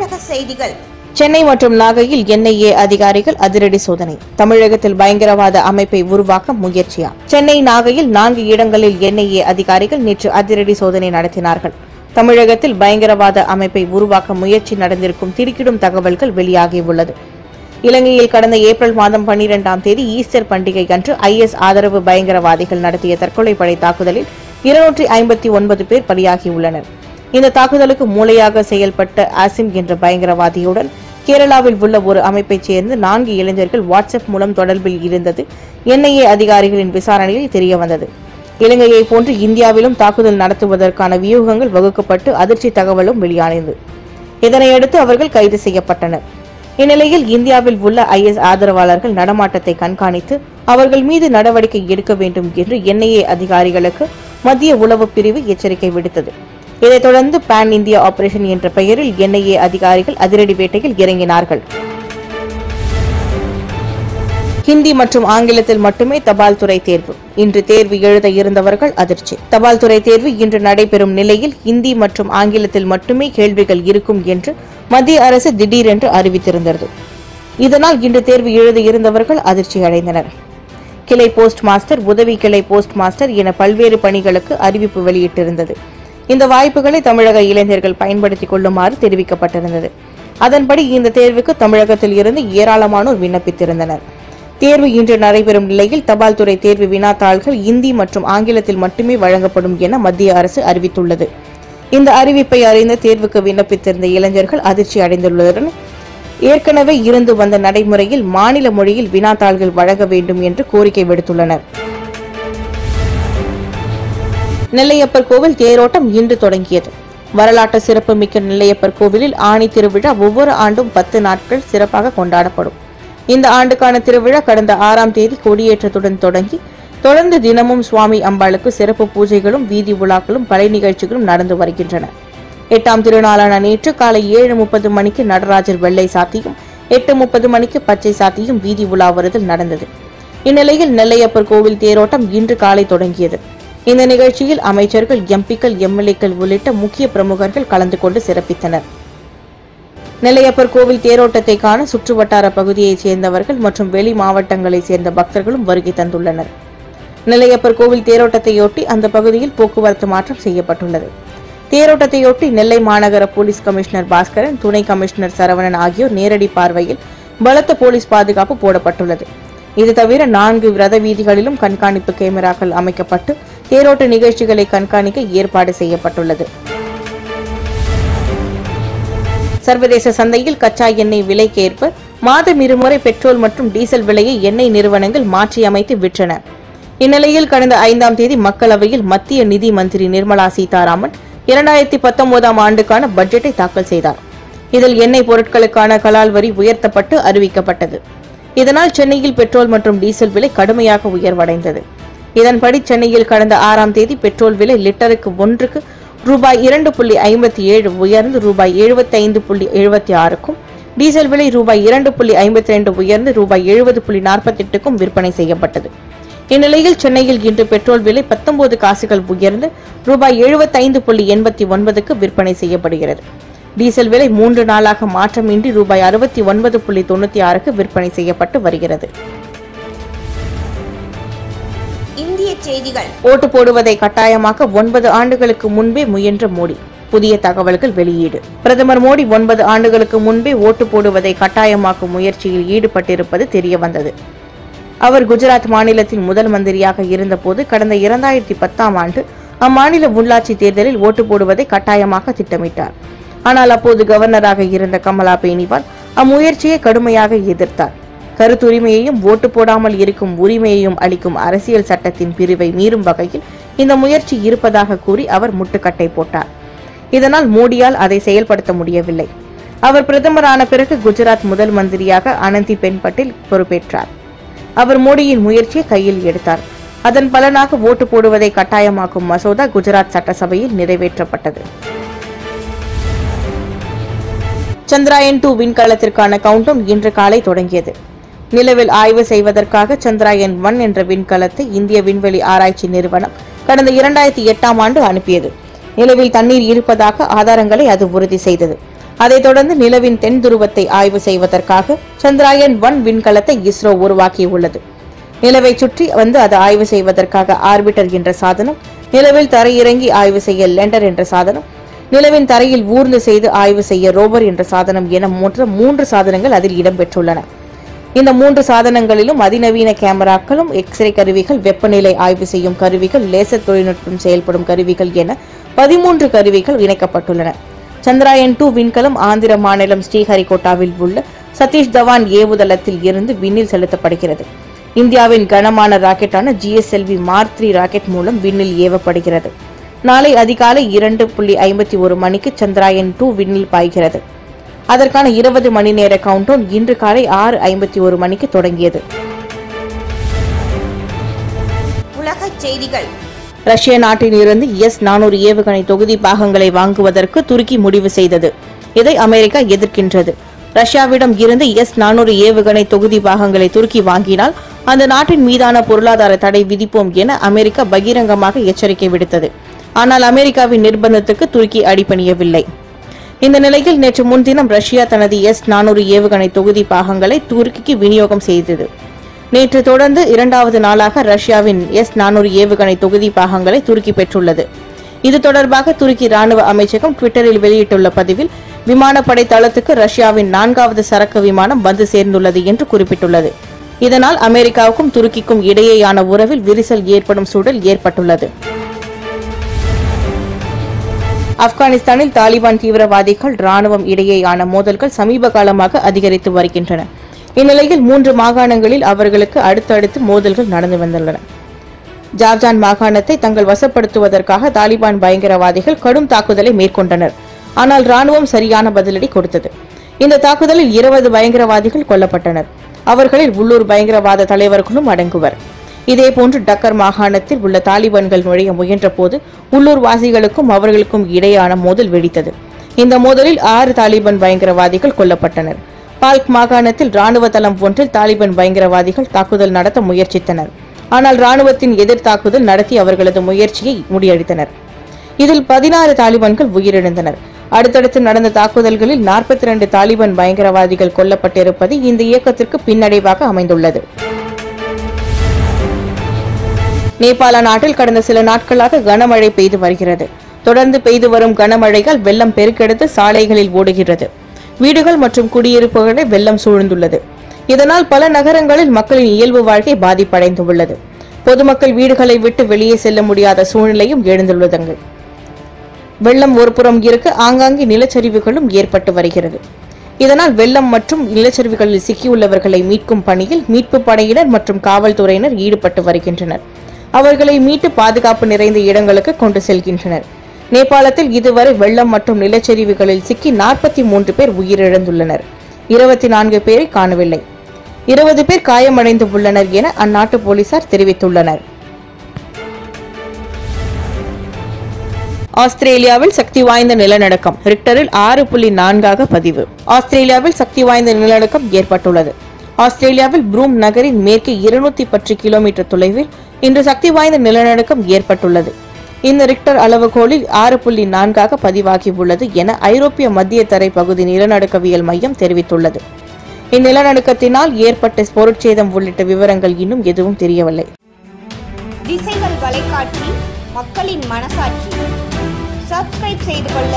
தமிழக செய்திகள். சென்னை மற்றும் நாகையில் என்ஐஏ அதிகாரிகள் அதிரடி சோதனை. தமிழகத்தில் பயங்கரவாத அமைப்பை உருவாக்க முயற்சியா? சென்னை நாகையில் நான்கு இடங்களில் என்ஐஏ அதிகாரிகள் நேற்று அதிரடி சோதனை நடத்தினார்கள். தமிழகத்தில் பயங்கரவாத அமைப்பை உருவாக்க முயற்சி நடந்திருக்கும் திடுக்கிடும் தகவல்கள் வெளியாகியுள்ளது. இலங்கையில் கடந்த ஏப்ரல் மாதம் பன்னிரெண்டாம் தேதி ஈஸ்டர் பண்டிகை அன்று ஐஎஸ் ஆதரவு பயங்கரவாதிகள் நடத்திய தற்கொலை படை தாக்குதலில் இருநூற்றி ஐம்பத்தி ஒன்பது பேர் பலியாகியுள்ளனர். இந்த தாக்குதலுக்கு மூளையாக செயல்பட்ட ஆசிம் என்ற பயங்கரவாதியுடன் கேரளாவில் உள்ள ஒரு அமைப்பைச் சேர்ந்து நான்கு இளைஞர்கள் வாட்ஸ்அப் மூலம் தொடர்பில் இருந்தது. என்ஐஏ அதிகாரிகளின் விசாரணையில் தெரியவந்தது இலங்கையை போன்று இந்தியாவிலும் தாக்குதல் நடத்துவதற்கான வியூகங்கள் வகுக்கப்பட்டு அதிர்ச்சி தகவலும் வெளியானது. இதனையடுத்து அவர்கள் கைது செய்யப்பட்டனர். இந்நிலையில் இந்தியாவில் உள்ள ஐஎஸ் ஆதரவாளர்கள் நடமாட்டத்தை கண்காணித்து அவர்கள் மீது நடவடிக்கை எடுக்க வேண்டும் என்று என்ஐஏ அதிகாரிகளுக்கு மத்திய உளவு பிரிவு எச்சரிக்கை விடுத்தது. இதைத் தொடர்ந்து பான் இந்தியா ஆபரேஷன் என்ற பெயரில் என்ஐஏ அதிகாரிகள் அதிரடி வேட்டையில் இறங்கினார்கள். ஹிந்தி மற்றும் ஆங்கிலத்தில் மட்டுமே தபால் துறை தேர்வு. இன்று தேர்வு எழுத இருந்தவர்கள் அதிர்ச்சி. தபால் துறை தேர்வு இன்று நடைபெறும் நிலையில் ஹிந்தி மற்றும் ஆங்கிலத்தில் மட்டுமே கேள்விகள் இருக்கும் என்று மத்திய அரசு திடீரென்று அறிவித்திருந்தது. இதனால் இன்று தேர்வு எழுத இருந்தவர்கள் அதிர்ச்சி அடைந்தனர். கிளை போஸ்ட் மாஸ்டர் உதவி கிளை போஸ்ட் மாஸ்டர் என பல்வேறு பணிகளுக்கு அறிவிப்பு வெளியிட்டிருந்தது. இந்த வாய்ப்புகளை தமிழக இளைஞர்கள் பயன்படுத்திக் கொள்ளுமாறு தெரிவிக்கப்பட்டிருந்தது. அதன்படி இந்த தேர்வுக்கு தமிழகத்தில் இருந்து ஏராளமானோர் விண்ணப்பித்திருந்தனர். தேர்வு இன்று நடைபெறும் நிலையில் தபால் துறை தேர்வு வினாத்தாள்கள் இந்தி மற்றும் ஆங்கிலத்தில் மட்டுமே வழங்கப்படும் என மத்திய அரசு அறிவித்துள்ளது. இந்த அறிவிப்பை அறிந்த தேர்வுக்கு விண்ணப்பித்திருந்த இளைஞர்கள் அதிர்ச்சி அடைந்துள்ளதுடன் ஏற்கனவே இருந்து வந்த நடைமுறையில் மாநில மொழியில் வினாத்தாள்கள் வழங்க வேண்டும் என்று கோரிக்கை விடுத்துள்ளனர். நெல்லையப்பர் கோவில் தேரோட்டம் இன்று தொடங்கியது. வரலாற்று சிறப்புமிக்க நெல்லையப்பர் கோவிலில் ஆணி திருவிழா ஒவ்வொரு ஆண்டும் பத்து நாட்கள் சிறப்பாக கொண்டாடப்படும். இந்த ஆண்டுக்கான திருவிழா கடந்த ஆறாம் தேதி கொடியேற்றத்துடன் தொடங்கி தொடர்ந்து தினமும் சுவாமி அம்பாளுக்கு சிறப்பு பூஜைகளும் வீதி உலாக்களும் கலை நிகழ்ச்சிகளும் நடந்து வருகின்றன. எட்டாம் திருநாளான நேற்று காலை ஏழு முப்பது மணிக்கு நடராஜர் வெள்ளை சாத்தியும் எட்டு முப்பது மணிக்கு பச்சை சாத்தியும் வீதி உலா வருதல் நடந்தது. இந்நிலையில் நெல்லையப்பர் கோவில் தேரோட்டம் இன்று காலை தொடங்கியது. இந்த நிகழ்ச்சியில் அமைச்சர்கள் எம்பிக்கள் எம்எல்ஏக்கள் உள்ளிட்ட முக்கிய பிரமுகர்கள் கலந்து கொண்டு சிறப்பித்தனர். நெல்லையப்பர் கோவில் தேரோட்டத்தை காண சுற்றுவட்டார பகுதியைச் சேர்ந்தவர்கள் மற்றும் வெளி மாவட்டங்களைச் சேர்ந்த பக்தர்களும் வருகை தந்துள்ளனர். நெல்லையப்பர் கோவில் தேரோட்டத்தையொட்டி அந்த பகுதியில் போக்குவரத்து மாற்றம் செய்யப்பட்டுள்ளது. தேரோட்டத்தையொட்டி நெல்லை மாநகர போலீஸ் கமிஷனர் பாஸ்கரன் துணை கமிஷனர் சரவணன் ஆகியோர் நேரடி பார்வையில் பலத்த போலீஸ் பாதுகாப்பு போடப்பட்டுள்ளது. இது தவிர நான்கு ரத வீதிகளிலும் கண்காணிப்பு கேமராக்கள் அமைக்கப்பட்டு தேரோட்ட நிகழ்ச்சிகளை கண்காணிக்க ஏற்பாடு செய்யப்பட்டுள்ளது. சர்வதேச சந்தையில் கச்சா எண்ணெய் விலைக்கேற்ப மாதம் இருமுறை பெட்ரோல் மற்றும் டீசல் விலையை எண்ணெய் நிறுவனங்கள் மாற்றியமைத்து விற்றன. இந்நிலையில் கடந்த ஐந்தாம் தேதி மக்களவையில் மத்திய நிதி மந்திரி நிர்மலா சீதாராமன் இரண்டாயிரத்தி பத்தொன்பதாம் ஆண்டுக்கான பட்ஜெட்டை தாக்கல் செய்தார். இதில் எண்ணெய் பொருட்களுக்கான கலால் வரி உயர்த்தப்பட்டு அறிவிக்கப்பட்டது. இதனால் சென்னையில் பெட்ரோல் மற்றும் டீசல் விலை கடுமையாக உயர்வடைந்தது. இதன்படி சென்னையில் கடந்த ஆறாம் தேதி பெட்ரோல் விலை லிட்டருக்கு ஒன்றுக்கு ரூபாய் இரண்டு புள்ளி ஐம்பத்தி ஏழு உயர்ந்து ரூபாய் எழுபத்தி ஐந்து புள்ளி எழுபத்தி ஆறுக்கும் டீசல் விலை ரூபாய் இரண்டு புள்ளி ஐம்பத்தி ரெண்டு உயர்ந்து ரூபாய் எழுபது புள்ளி நாற்பத்தி எட்டுக்கும் விற்பனை செய்யப்பட்டது. இந்நிலையில் சென்னையில் இன்று பெட்ரோல் விலை பத்தொன்பது காசுகள் உயர்ந்து ரூபாய் எழுபத்தைந்து புள்ளி எண்பத்தி ஒன்பதுக்கு விற்பனை செய்யப்படுகிறது. டீசல் விலை மூன்று நாளாக மாற்றமின்றி ரூபாய் அறுபத்தி ஒன்பது புள்ளி தொண்ணூத்தி ஆறுக்கு விற்பனை செய்யப்பட்டு வருகிறது. செய்திகள். ஓட்டு போடுவதை கட்டாயமாக்க ஒன்பது ஆண்டுகளுக்கு முன்பே முயன்ற மோடி. புதிய தகவல்கள் வெளியீடு. பிரதமர் மோடி ஒன்பது ஆண்டுகளுக்கு முன்பே ஓட்டு போடுவதை கட்டாயமாக்கும் முயற்சியில் ஈடுபட்டிருப்பது தெரியவந்தது. அவர் குஜராத் மாநிலத்தின் முதல் மந்திரியாக இருந்தபோது கடந்த இரண்டாயிரத்தி பத்தாம் ஆண்டு அம்மாநில உள்ளாட்சி தேர்தலில் ஓட்டு போடுவதை கட்டாயமாக திட்டமிட்டார். ஆனால் அப்போது கவர்னராக இருந்த கமலா பேனிவால் அம்முயற்சியை கடுமையாக எதிர்த்தார். கருத்துரிமையையும் ஓட்டு போடாமல் இருக்கும் உரிமையையும் அளிக்கும் அரசியல் சட்டத்தின் பிரிவை மீறும் வகையில் இந்த முயற்சி இருப்பதாக கூறி அவர் முட்டுக்கட்டை போட்டார். இதனால் மோடியால் அதை செயல்படுத்த முடியவில்லை. அவர் பிரதமரான பிறகு குஜராத் முதல் மந்திரியாக அனந்தி பென் பட்டேல் பொறுப்பேற்றார். அவர் மோடியின் முயற்சியை கையில் எடுத்தார். அதன் பலனாக ஓட்டு போடுவதை கட்டாயமாக்கும் மசோதா குஜராத் சட்டசபையில் நிறைவேற்றப்பட்டது. சந்திராயன் டூ விண்கலத்திற்கான கவுண்டவுன் இன்று காலை தொடங்கியது. நிலவில் ஆய்வு செய்வதற்காக சந்திராயன் ஒன் என்ற விண்கலத்தை இந்திய விண்வெளி ஆராய்ச்சி நிறுவனம் கடந்த இரண்டாயிரத்தி எட்டாம் ஆண்டு அனுப்பியது. நிலவில் தண்ணீர் இருப்பதாக ஆதாரங்களை அது உறுதி செய்தது. அதைத் தொடர்ந்து நிலவின் தென் துருவத்தை ஆய்வு செய்வதற்காக சந்திராயன் ஒன் விண்கலத்தை இஸ்ரோ உருவாக்கியுள்ளது. நிலவை சுற்றி வந்து அது ஆய்வு செய்வதற்காக ஆர்பிட்டர் என்ற சாதனம் நிலவில் தரையிறங்கி ஆய்வு செய்ய லேண்டர் என்ற சாதனம் நிலவின் தரையில் ஊர்ந்து செய்து ஆய்வு செய்ய ரோவர் என்ற சாதனம் என மூன்று மூன்று சாதனங்கள் அதில் இடம்பெற்றுள்ளன. இந்த மூன்று சாதனங்களிலும் அதிநவீன கேமராக்களும் எக்ஸ்ரே கருவிகள் வெப்பநிலை ஆய்வு செய்யும் கருவிகள் லேசர் தொழில்நுட்பம் செயல்படும் கருவிகள் என பதிமூன்று கருவிகள் இணைக்கப்பட்டுள்ளன. சந்திராயன் டூ விண்கலம் ஆந்திர மாநிலம் ஸ்ரீஹரிகோட்டாவில் உள்ள சதீஷ் தவான் ஏவுதளத்தில் இருந்து விண்ணில் செலுத்தப்படுகிறது. இந்தியாவின் கனமான ராக்கெட்டான ஜிஎஸ்எல்வி மார்க் த்ரீ ராக்கெட் மூலம் விண்ணில் ஏவப்படுகிறது. நாளை அதிகாலை இரண்டு புள்ளி ஐம்பத்தி ஒரு மணிக்கு சந்திராயன் டூ விண்ணில் பாய்கிறது. அதற்கான இருபது மணி நேர கவுண்டவுன் இன்று காலை ஆறு ஐம்பத்தி ஒரு மணிக்கு தொடங்கியது. உலகச் செய்திகள். ரஷ்ய நாட்டிலிருந்து எஸ் நானூறு ஏவுகணை தொகுதி பாகங்களை வாங்குவதற்கு துருக்கி முடிவு செய்தது. இதை அமெரிக்கா எதிர்க்கின்றது. ரஷ்யாவிடம் இருந்து எஸ் நானூறு ஏவுகணை தொகுதி பாகங்களை துருக்கி வாங்கினால் அந்த நாட்டின் மீதான பொருளாதார தடை விதிப்போம் என அமெரிக்கா பகிரங்கமாக எச்சரிக்கை விடுத்தது. ஆனால் அமெரிக்காவின் நிர்பந்தத்துக்கு துருக்கி அடிபணியவில்லை. இந்த நிலையில் நேற்று முன்தினம் ரஷ்யா தனது எஸ் நானூறு ஏவுகணை தொகுதி பாகங்களை துருக்கிக்கு விநியோகம் செய்தது. நேற்று தொடர்ந்து இரண்டாவது நாளாக ரஷ்யாவின் எஸ் நானூறு ஏவுகணை தொகுதி பாகங்களை துருக்கி பெற்றுள்ளது. இது தொடர்பாக துருக்கி ராணுவ அமைச்சகம் டுவிட்டரில் வெளியிட்டுள்ள பதிவில் விமானப்படை தளத்துக்கு ரஷ்யாவின் நான்காவது சரக்கு விமானம் வந்து சேர்ந்துள்ளது என்று குறிப்பிட்டுள்ளது. இதனால் அமெரிக்காவுக்கும் துருக்கிக்கும் இடையேயான உறவில் விரிசல் ஏற்படும் சூழல் ஏற்பட்டுள்ளது. ஆப்கானிஸ்தானில் தாலிபான் தீவிரவாதிகள் ராணுவம் இடையேயான மோதல்கள் சமீப காலமாக அதிகரித்து வருகின்றன. இந்நிலையில் மூன்று மாகாணங்களில் அவர்களுக்கு அடுத்தடுத்து மோதல்கள் நடந்து வந்துள்ளன. ஜார்ஜான் மாகாணத்தை தங்கள் வசப்படுத்துவதற்காக தாலிபான் பயங்கரவாதிகள் கடும் தாக்குதலை மேற்கொண்டனர். ஆனால் ராணுவம் சரியான பதிலடி கொடுத்தது. இந்த தாக்குதலில் இருபது பயங்கரவாதிகள் கொல்லப்பட்டனர். அவர்களில் உள்ளூர் பயங்கரவாத தலைவர்களும் அடங்குவர். இதேபோன்று டக்கர் மாகாணத்தில் உள்ள தாலிபான்கள் நுழைய முயன்றபோது உள்ளூர் வாசிகளுக்கும் அவர்களுக்கும் இடையான மோதல் வெடித்தது. இந்த மோதலில் ஆறு தாலிபான் பயங்கரவாதிகள் கொல்லப்பட்டனர். பால்க் மாகாணத்தில் ராணுவ தளம் ஒன்றில் தாலிபான் பயங்கரவாதிகள் தாக்குதல் நடத்த முயற்சித்தனர். ஆனால் ராணுவத்தின் எதிர் தாக்குதல் நடத்தி அவர்களது முயற்சியை முடியடித்தனர் இதில் பதினாறு தாலிபான்கள் உயிரிழந்தனர். அடுத்தடுத்து நடந்த தாக்குதல்களில் நாற்பத்தி இரண்டு தாலிபான் பயங்கரவாதிகள் கொல்லப்பட்டிருப்பது இந்த இயக்கத்திற்கு பின்னடைவாக அமைந்துள்ளது. நேபாள நாட்டில் கடந்த சில நாட்களாக கனமழை பெய்து வருகிறது. தொடர்ந்து பெய்து வரும் கனமழையால் வெள்ளம் பெருக்கெடுத்து சாலைகளில் ஓடுகிறது வீடுகள் மற்றும் குடியிருப்புகளை வெள்ளம் சூழ்ந்துள்ளது. இதனால் பல நகரங்களில் மக்களின் இயல்பு வாழ்க்கை பாதிப்படைந்துள்ளது. பொதுமக்கள் வீடுகளை விட்டு வெளியே செல்ல முடியாத சூழ்நிலையும் எழுந்துள்ளதுங்க வெள்ளம் ஒருபுறம் இருக்க ஆங்காங்கே நிலச்சரிவுகளும் ஏற்பட்டு வருகிறது. இதனால் வெள்ளம் மற்றும் நிலச்சரிவுகளில் சிக்கியுள்ளவர்களை மீட்கும் பணியில் மீட்பு படையினர் மற்றும் காவல்துறையினர் ஈடுபட்டு வருகின்றனர். அவர்களை மீட்டு பாதுகாப்பு நிறைந்த இடங்களுக்கு கொண்டு செல்கின்றனர். நேபாளத்தில் இதுவரை வெள்ளம் மற்றும் நிலச்சரிவுகளில் சிக்கி நாற்பத்தி மூன்று பேர் உயிரிழந்துள்ளனர். இருபத்தி நான்கு பேரை காணவில்லை. இருபது பேர் காயமடைந்து உள்ளனர் என அந்நாட்டு போலீசார் தெரிவித்துள்ளனர். ஆஸ்திரேலியாவில் சக்தி வாய்ந்த நிலநடுக்கம். ரிக்டரில் ஆறு புள்ளி நான்காக பதிவு. ஆஸ்திரேலியாவில் சக்தி வாய்ந்த நிலநடுக்கம் ஏற்பட்டுள்ளது. ஆஸ்திரேலியாவில் ப்ரூம் நகரின் மேற்கே இருநூத்தி பத்து கிலோமீட்டர் தொலைவில் இன்று சக்தி வாய்ந்த நிலநடுக்கம் ஏற்பட்டுள்ளது. இந்த ரிக்டர் அளவுகோலில் ஆறு புள்ளி நான்காக பதிவாகியுள்ளது என ஐரோப்பிய மத்திய தரை பகுதி நிலநடுக்கவியல் மையம் தெரிவித்துள்ளது. இந்நிலநடுக்கத்தினால் ஏற்பட்ட பொருட்சேதம் உள்ளிட்ட விவரங்கள் இன்னும் எதுவும் தெரியவில்லை. திசைகள் வலைக்காட்சி மக்களின் மனசாட்சி. சப்ஸ்கிரைப் செய்து கொள்ள